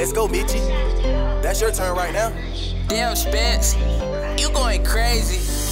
Let's go, Mitchie. That's your turn right now. Damn, Spence, you going crazy.